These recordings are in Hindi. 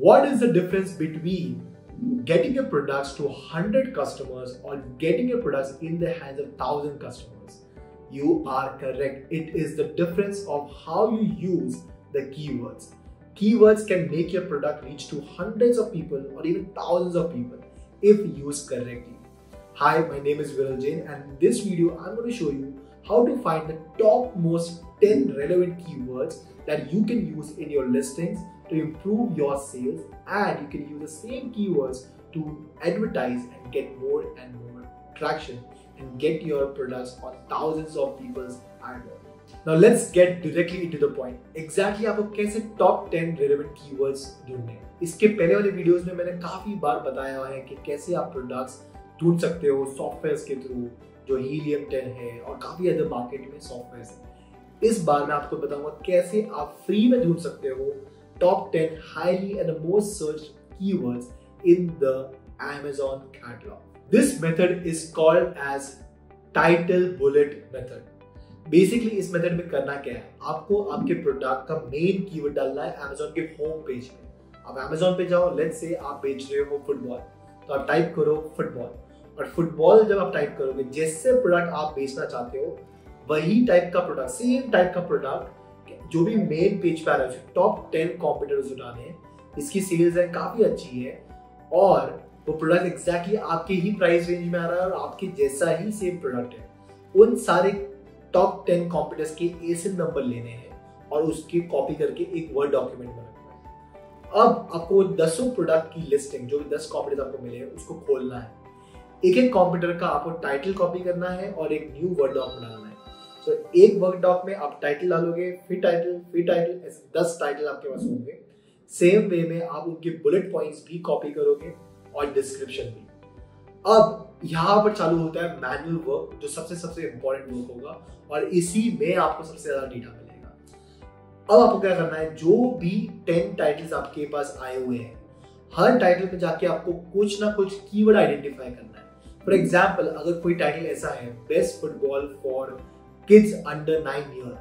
What is the difference between getting your products to 100 customers or getting your products in the hands of 1000 customers? You are correct. It is the difference of how you use the keywords. Keywords can make your product reach to hundreds of people or even thousands of people if used correctly. Hi, my name is Viral Jain and in this video I'm going to show you how to find the top most 10 relevant keywords that you can use in your listings to improve your sales and you can use the same keywords to advertise and get more and more traction and get your products on thousands of people's eyeball. Now let's get directly into the point. Exactly आपको कैसे top 10 relevant keywords ढूँढने हैं इसके पहले वाले वीडियोस में मैंने काफ़ी बार बताया है कि कैसे आप प्रोडक्ट्स ढूंढ सकते हो सॉफ्टवेयर के थ्रू जो हीलियम 10 है और काफ़ी अदर मार्केट में सॉफ्टवेयर है इस बार मैं आपको बताऊँगा कैसे आप फ्री में ढूंढ सकते हो top 10 highly and the most searched keywords in the Amazon catalog. This method is called as title bullet method. Basically इस मेथड में करना क्या है आपको आपके प्रोडक्ट का मेन कीवर्ड डालना है Amazon के होम पेज में आप Amazon पे जाओ लेट्स से आप बेच रहे हो फुटबॉल तो आप टाइप करो फुटबॉल और फुटबॉल जब आप टाइप करोगे जैसे प्रोडक्ट आप बेचना चाहते हो, वही टाइप का प्रोडक्ट सेम टाइप का प्रोडक्ट जो भी मेन पेज पे आ रहा है टॉप टेन कॉम्पिटिटर्स उठाने इसकी सेल्स है, काफ़ी अच्छी है। और वो प्रोडक्ट एग्जैक्टली आपके ही प्राइस रेंज में आ रहा है और आपके जैसा ही सेम प्रोडक्ट है। उन सारे टॉप टेन कॉम्पिटिटर्स के एसिन नंबर लेने हैं और उसकी कॉपी करके एक वर्ड डॉक्यूमेंट है। अब आपको दसों प्रोडक्ट की लिस्टिंग जो भी दस कॉम्पिटिटर आपको मिले हैं, उसको खोलना है। एक एक कॉम्पिटिटर का आपको टाइटल कॉपी करना है और एक न्यू वर्ड डॉक्यूमेंट डालना है। तो एक वर्क डॉक में आप टाइटल डालोगे, फिर टाइटल फिर टाइटल ऐसे दस टाइटल आपके पास होंगे। सेम वे में आप उनके बुलेट पॉइंट्स भी कॉपी करोगे और डिस्क्रिप्शन भी। अब यहाँ पर चालू होता है मैनुअल वर्क जो सबसे सबसे इंपॉर्टेंट वर्क होगा और इसी में आपको सबसे ज़्यादा डेटा मिलेगा। अब आपको क्या करना है, जो भी टेन टाइटल्स आपके पास आए हुए हैं, हर टाइटल पे जाके आपको कुछ ना कुछ कीवर्ड आइडेंटिफाई करना है। फॉर एग्ज़ाम्पल अगर कोई टाइटल ऐसा है best football for kids under nine year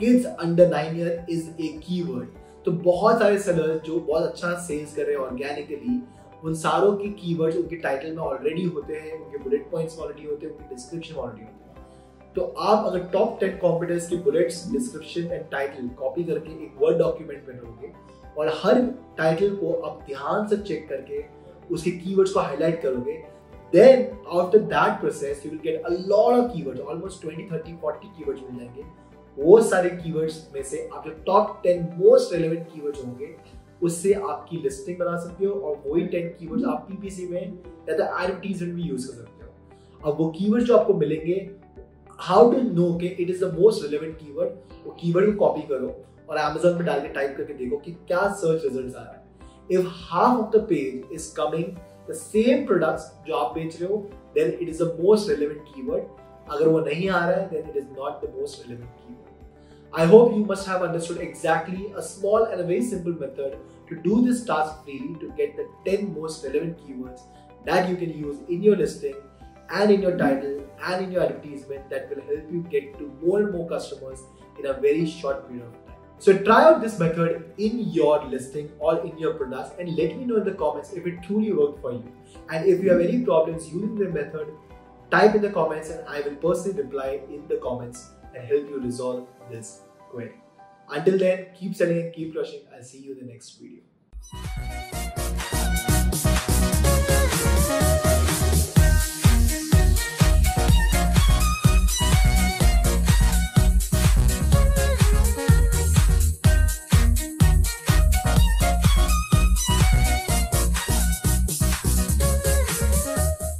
kids under nine year is a keyword तो बहुत सारे सेलर्स जो बहुत अच्छा सेल्स कर रहे हैं ऑर्गेनिकली उन सारों के कीवर्ड्स उनके टाइटल में ऑलरेडी होते हैं, उनके बुलेट पॉइंट्स ऑलरेडी होते हैं, उनके डिस्क्रिप्शन ऑलरेडी होते हैं। तो आप अगर टॉप टेन कॉम्पिटेंस के bullets description and title copy करके एक वर्ड डॉक्यूमेंट में रहोगे और हर टाइटल को आप ध्यान से चेक करके उसके कीवर्ड्स को हाईलाइट करोगे then, after that process, you will get a lot of keywords. Almost 20 30 40 keywords मिल जाएँगे। वो सारे keywords में से आप टॉप 10 मोस्ट रेलेवेंट कीवर्ड्स होंगे। उससे आपकी लिस्टिंग बना सकते हो और वही 10 कीवर्ड्स आप पीपीसी में या तो एडवर्टीजमेंट भी यूज़ कर सकते हो। अब वो कीवर्ड्स जो आपको मिलेंगे हाउ टू नो के it is the most relevant keyword वो कीवर्ड को कॉपी करो और Amazon पे डाल के टाइप करके देखो कि क्या सर्च रिजल्ट्स आ रहा है। If half of the page is coming the same products जो आप बेच रहे हो then it is the most relevant keyword अगर वो नहीं आ रहा है then it is not the most relevant keyword I hope you must have understood exactly a small and a very simple method to do this task freely to get the 10 most relevant keywords that you can use in your listing and in your title and in your advertisement that will help you get to more and more customers in a very short period of time. So try out this method in your listing or in your products and let me know in the comments if it truly worked for you. And if you have any problems using the method, type in the comments and I will personally reply in the comments and help you resolve this query. Until then, keep selling and keep crushing. I'll see you in the next video.